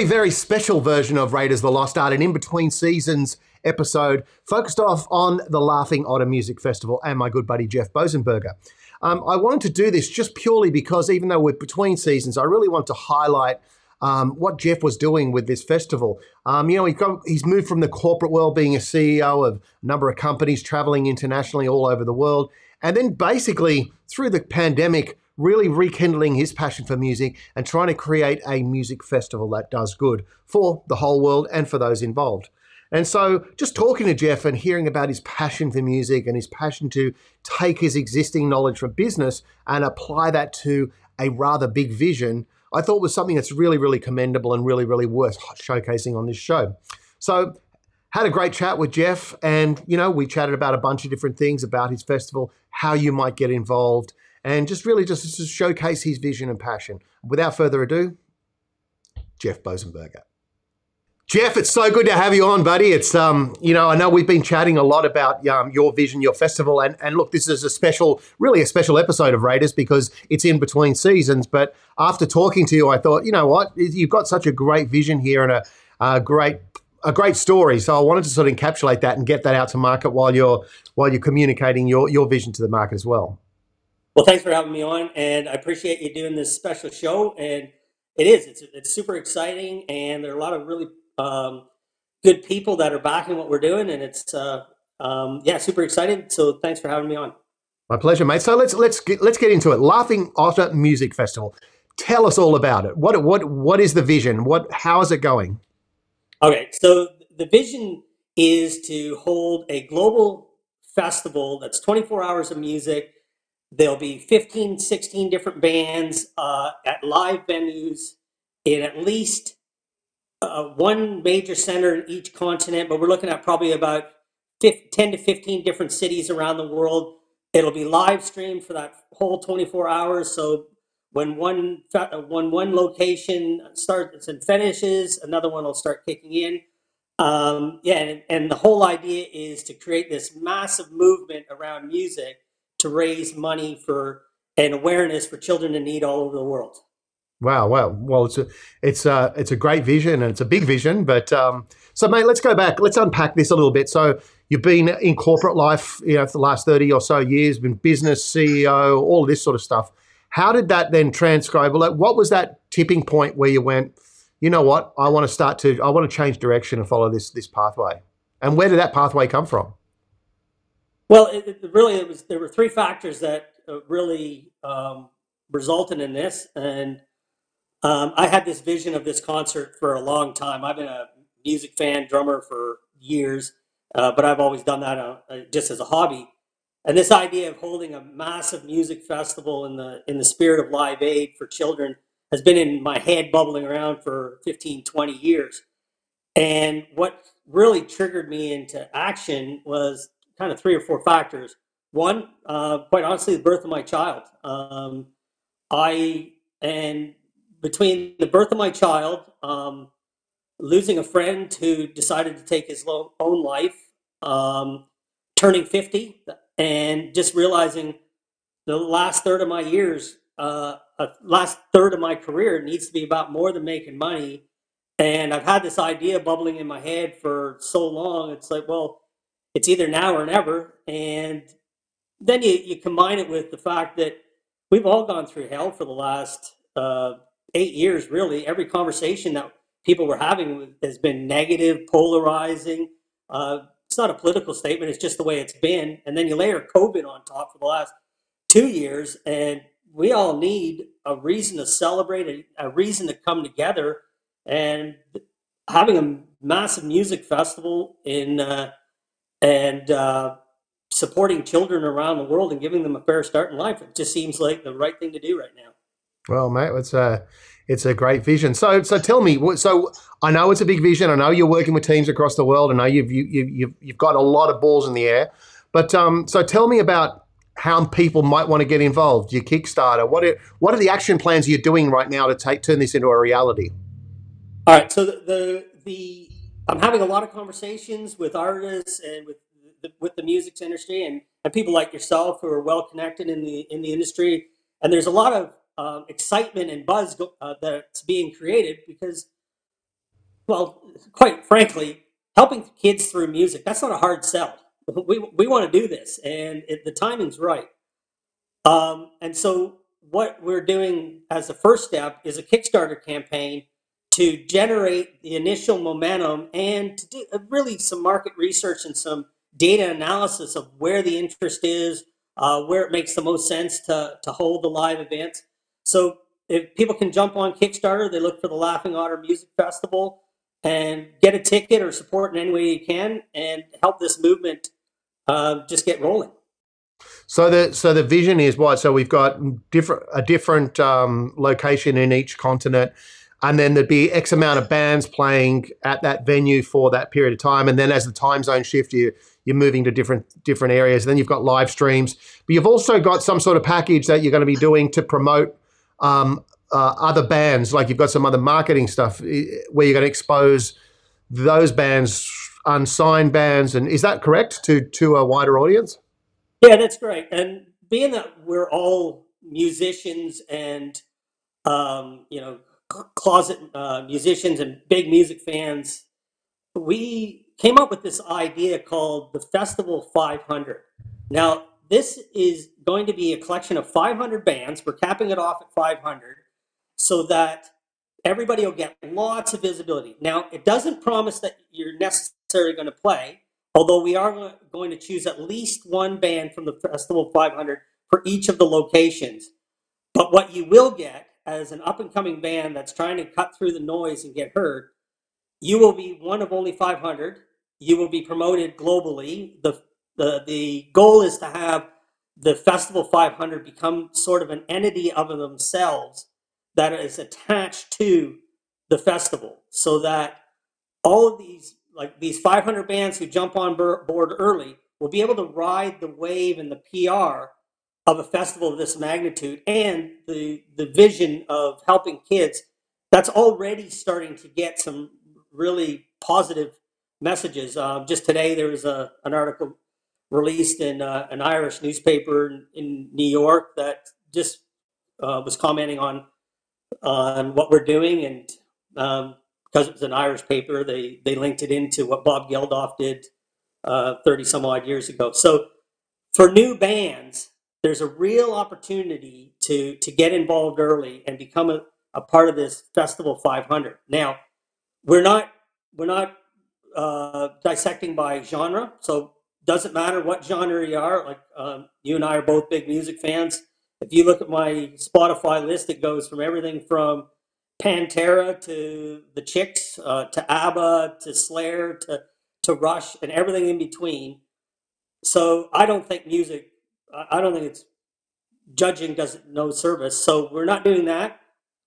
Very, very special version of Raiders the Lost Art, an in between seasons episode focused off on the Laughing Otter Music Festival and my good buddy Jeff Bogensberger. Um, I wanted to do this just purely because even though we're between seasons, I really want to highlight um, what Jeff was doing with this festival. Um, you know, he's moved from the corporate world, being a CEO of a number of companies, traveling internationally all over the world, and then basically through the pandemic, really rekindling his passion for music and trying to create a music festival that does good for the whole world and for those involved. And so, just talking to Jeff and hearing about his passion for music and his passion to take his existing knowledge from business and apply that to a rather big vision, I thought was something that's really, really commendable and really, really worth showcasing on this show. So, had a great chat with Jeff, and you know, we chatted about a bunch of different things about his festival, how you might get involved, and just really just to showcase his vision and passion. Without further ado, Jeff Bogensberger. Jeff, it's so good to have you on, buddy. It's um, you know, I know we've been chatting a lot about um, your vision, your festival, and and look, this is a special, really a special episode of Raiders because it's in between seasons. But after talking to you, I thought, you know what, you've got such a great vision here and a, a great a great story. So I wanted to sort of encapsulate that and get that out to market while you're while you're communicating your your vision to the market as well. Well, thanks for having me on, and I appreciate you doing this special show. And it is, it's, it's super exciting, and there are a lot of really um, good people that are backing what we're doing, and it's, uh, um, yeah, super excited. So thanks for having me on. My pleasure, mate. So let's let's get, let's get into it. Laughing Otter Music Festival. Tell us all about it. What what what is the vision? What how is it going? Okay, so the vision is to hold a global festival that's 24 hours of music There'll be 15, 16 different bands uh, at live venues in at least uh, one major center in each continent, but we're looking at probably about 10 to 15 different cities around the world. It'll be live streamed for that whole 24 hours. So when one when one location starts and finishes, another one will start kicking in. Um, yeah, and, and the whole idea is to create this massive movement around music to raise money for and awareness for children in need all over the world. Wow, wow. Well, it's a it's a it's a great vision and it's a big vision. But um, so, mate, let's go back. Let's unpack this a little bit. So, you've been in corporate life, you know, for the last thirty or so years, been business CEO, all this sort of stuff. How did that then transcribe? Like, what was that tipping point where you went? You know what? I want to start to. I want to change direction and follow this this pathway. And where did that pathway come from? Well, it, it really, it was there were three factors that uh, really um, resulted in this, and um, I had this vision of this concert for a long time. I've been a music fan, drummer for years, uh, but I've always done that uh, uh, just as a hobby. And this idea of holding a massive music festival in the in the spirit of Live Aid for children has been in my head bubbling around for 15, 20 years. And what really triggered me into action was kind of three or four factors. One, uh, quite honestly, the birth of my child. Um, I and between the birth of my child, um, losing a friend who decided to take his own life, um, turning fifty, and just realizing the last third of my years, uh, last third of my career needs to be about more than making money. And I've had this idea bubbling in my head for so long. It's like, well, it's either now or never. And then you, you combine it with the fact that we've all gone through hell for the last uh, eight years, really. Every conversation that people were having has been negative, polarizing. Uh, it's not a political statement, it's just the way it's been. And then you layer COVID on top for the last two years, and we all need a reason to celebrate, a, a reason to come together. And having a massive music festival in uh, and uh, supporting children around the world and giving them a fair start in life. It just seems like the right thing to do right now. Well, mate, it's a it's a great vision. So, so tell me. So, I know it's a big vision. I know you're working with teams across the world. I know you've you, have you you've got a lot of balls in the air. But um, so tell me about how people might want to get involved. Your Kickstarter. What are what are the action plans you're doing right now to take turn this into a reality? All right. So the the, the I'm having a lot of conversations with artists and with the, with the music industry and, and people like yourself who are well connected in the in the industry. And there's a lot of um, excitement and buzz go, uh, that's being created because, well, quite frankly, helping kids through music, that's not a hard sell. We, we want to do this, and it, the timing's right. Um, and so, what we're doing as a first step is a Kickstarter campaign to generate the initial momentum and to do uh, really some market research and some data analysis of where the interest is, uh, where it makes the most sense to, to hold the live events. So if people can jump on Kickstarter, they look for the Laughing Otter Music Festival and get a ticket or support in any way you can and help this movement uh, just get rolling. So the so the vision is what? So we've got different a different um, location in each continent and then there'd be X amount of bands playing at that venue for that period of time. And then as the time zone shift, you you're moving to different different areas. And then you've got live streams, but you've also got some sort of package that you're going to be doing to promote um, uh, other bands. Like you've got some other marketing stuff eh, where you're going to expose those bands, unsigned bands, and is that correct to to a wider audience? Yeah, that's great. And being that we're all musicians and um, you know closet uh, musicians and big music fans, we came up with this idea called the Festival 500. Now, this is going to be a collection of 500 bands. We're capping it off at 500 so that everybody will get lots of visibility. Now, it doesn't promise that you're necessarily going to play, although we are going to choose at least one band from the Festival 500 for each of the locations. But what you will get as an up and coming band that's trying to cut through the noise and get heard, you will be one of only 500. You will be promoted globally. The, the, the goal is to have the Festival 500 become sort of an entity of themselves that is attached to the festival so that all of these like these 500 bands who jump on board early will be able to ride the wave and the PR of a festival of this magnitude and the the vision of helping kids that's already starting to get some really positive messages. Um, just today there was a, an article released in uh, an irish newspaper in, in, new york that just uh, was commenting on on what we're doing and um, because it was an irish paper they they linked it into what bob geldof did uh, 30 some odd years ago. So for new bands there's a real opportunity to to get involved early and become a, a part of this festival 500 now we're not we're not uh, dissecting by genre so doesn't matter what genre you are like um, you and i are both big music fans. If you look at my spotify list it goes from everything from pantera to the chicks uh, to abba to slayer to to rush and everything in between. So i don't think music I don't think it's judging doesn't know service. So we're not doing that.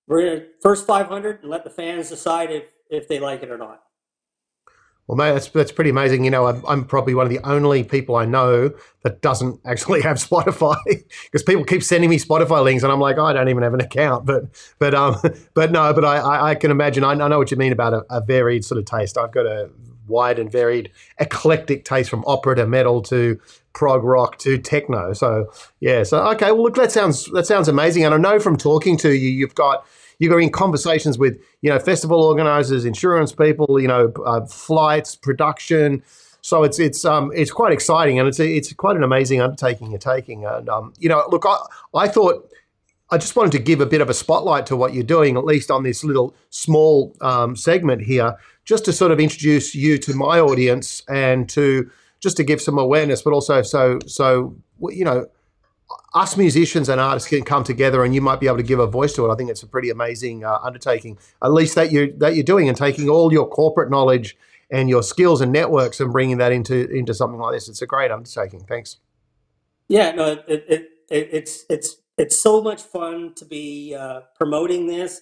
We're to first 500 and let the fans decide if, if they like it or not. Well, mate, that's that's pretty amazing. You know, I'm, I'm probably one of the only people I know that doesn't actually have Spotify because people keep sending me Spotify links, and I'm like, oh, I don't even have an account. But but um but no, but I I, I can imagine. I, I, know what you mean about a, a, varied sort of taste. I've got a wide and varied, eclectic taste from opera to metal to prog rock to techno. So yeah, so okay, well look, that sounds that sounds amazing. And I know from talking to you, you've got you're in conversations with you know festival organizers, insurance people, you know, uh, flights, production. So it's it's um it's quite exciting and it's a, it's quite an amazing undertaking you're taking. And um you know, look, I I thought. I just wanted to give a bit of a spotlight to what you're doing, at least on this little small um, segment here, just to sort of introduce you to my audience and to just to give some awareness, but also so so you know us musicians and artists can come together and you might be able to give a voice to it. I think it's a pretty amazing uh, undertaking, at least that you that you're doing and taking all your corporate knowledge and your skills and networks and bringing that into into something like this. It's a great undertaking. Thanks. Yeah, no, it, it, it it's it's it's so much fun to be uh, promoting this.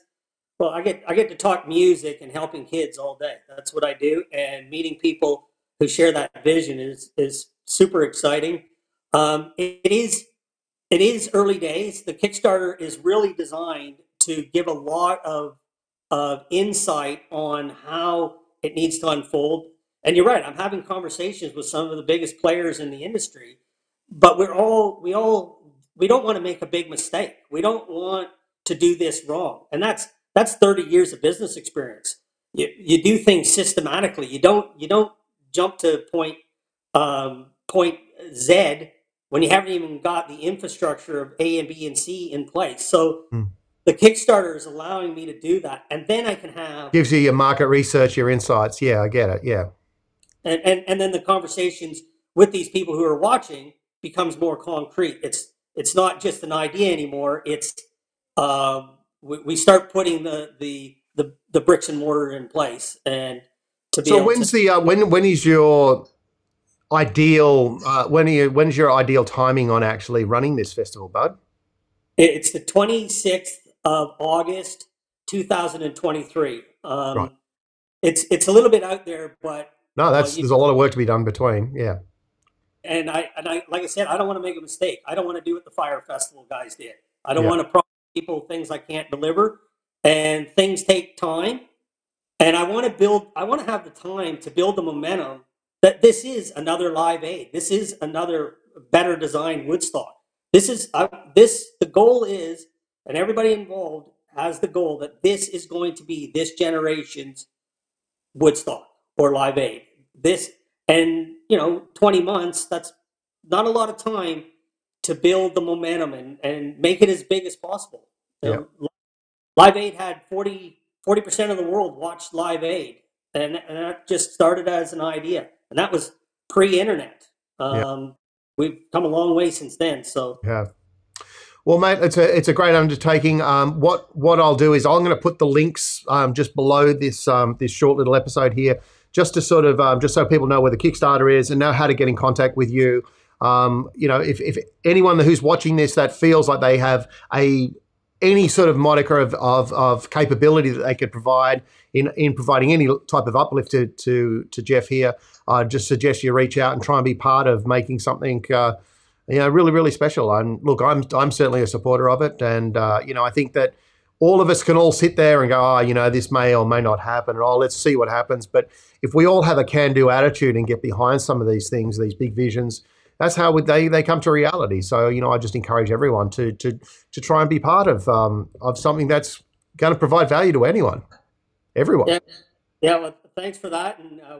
Well, I get I get to talk music and helping kids all day. That's what I do, and meeting people who share that vision is is super exciting. Um, it is it is early days. The Kickstarter is really designed to give a lot of of insight on how it needs to unfold. And you're right. I'm having conversations with some of the biggest players in the industry, but we're all we all we don't want to make a big mistake. We don't want to do this wrong, and that's that's 30 years of business experience. You you do things systematically. You don't you don't jump to point um, point Z when you haven't even got the infrastructure of A and B and C in place. So Hmm. the Kickstarter is allowing me to do that, and then I can have Gives you your market research, your insights. Yeah, I get it. Yeah. and, and and then the conversations with these people who are watching becomes more concrete. It's it's not just an idea anymore. It's um, we, we start putting the, the the the bricks and mortar in place, and So when's to, the uh, when when is your ideal uh, when are you, when's your ideal timing on actually running this festival, Bud? it's the twenty sixth of August, two thousand and twenty three. Um, Right. It's it's a little bit out there, but No, that's you- there's a lot of work to be done between. Yeah. and I and I like I said, I don't want to make a mistake. I don't want to do what the Fyre Festival guys did. I don't Yeah. want to promise people things I can't deliver, and things take time. And I want to build. I want to have the time to build the momentum that this is another Live Aid. This is another better designed Woodstock. This is I, this. The goal is, and everybody involved has the goal that this is going to be this generation's Woodstock or Live Aid. This and you know, 20 months, that's not a lot of time to build the momentum and, and make it as big as possible. Know, Live Aid had 40 percent of the world watched Live Aid, and, and that just started as an idea, and that was pre-internet. Um, We've come a long way since then. So Yeah. Well, mate, it's a it's a great undertaking. Um, what what I'll do is I'm going to put the links um, just below this um, this short little episode here, just to sort of um, just so people know where the Kickstarter is and know how to get in contact with you. Um, you know, if, if anyone who's watching this that feels like they have a any sort of moniker of, of, of capability that they could provide in, in providing any type of uplift to, to, to Jeff here, I'd just suggest you reach out and try and be part of making something, uh, you know, really, really special. And look, I'm, I'm certainly a supporter of it. And, uh, you know, I think that all of us can all sit there and go, oh, you know, this may or may not happen. And oh, let's see what happens. But if we all have a can do attitude and get behind some of these things, these big visions, that's how they they come to reality. So you know, I just encourage everyone to to to try and be part of um, of something that's going to provide value to anyone, everyone. Yeah. Yeah, well, thanks for that. And uh,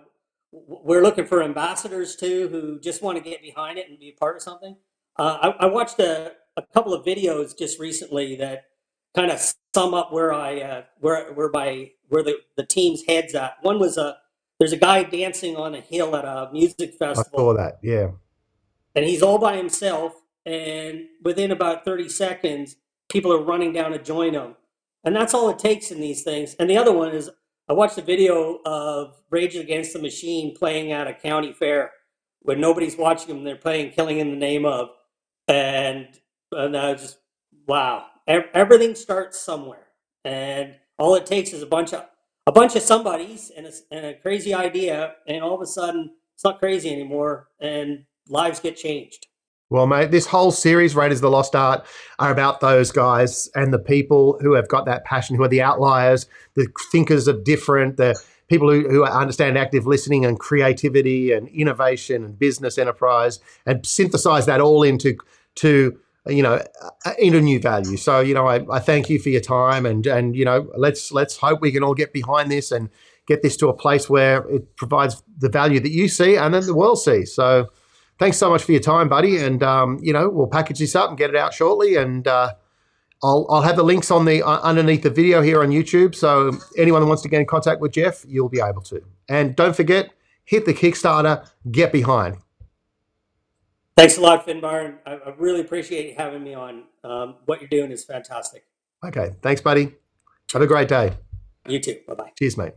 we're looking for ambassadors too who just want to get behind it and be a part of something. Uh, I, I watched a, a couple of videos just recently that kind of sum up where I uh, where where my where the, the team's heads at. One was a there's a guy dancing on a hill at a music festival. I saw that. Yeah, and he's all by himself and within about 30 seconds people are running down to join him. And that's all it takes in these things. And the other one is i watched a video of rage against the machine playing at a county fair when nobody's watching them they're playing killing in the name of. And and i was just wow. Everything starts somewhere. And all it takes is a bunch of a bunch of somebodies and a, and a crazy idea and all of a sudden it's not crazy anymore. And lives get changed. Well, mate, this whole series, Raiders of the Lost Art, are about those guys and the people who have got that passion, who are the outliers, the thinkers of different, the people who, who understand active listening and creativity and innovation and business enterprise, and synthesize that all into to you know uh, into new value. So you know, I, I thank you for your time, and and you know, let's let's hope we can all get behind this and get this to a place where it provides the value that you see and then the world sees. So thanks so much for your time, buddy. And um, you know, we'll package this up and get it out shortly. And uh, I'll I'll have the links on the uh, underneath the video here on YouTube. So anyone that wants to get in contact with Jeff, you'll be able to. And don't forget, hit the Kickstarter, get behind. Thanks a lot, Finbar. and I, I really appreciate you having me on. Um, what you're doing is fantastic. Okay, thanks, buddy. Have a great day. You too. Bye bye. Cheers, mate.